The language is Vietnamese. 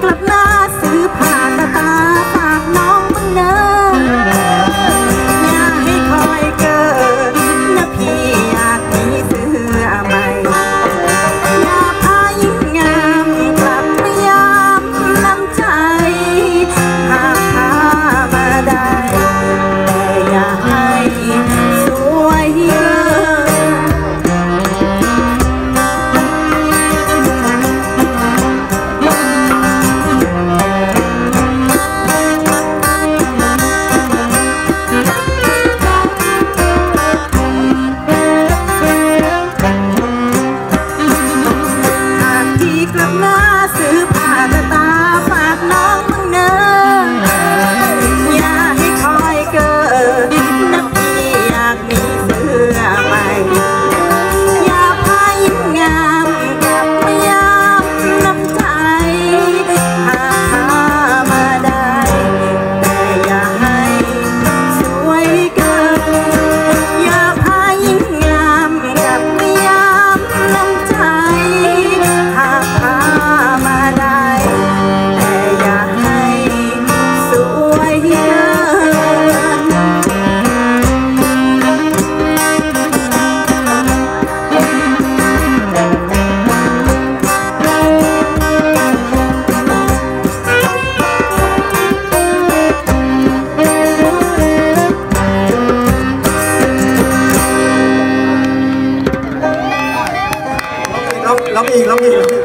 Club Live. lắm yên lắm yên.